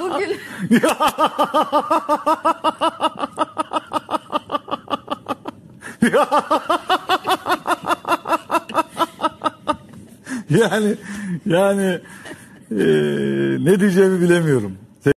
Bugün yani yani e, ne diyeceğimi bilemiyorum.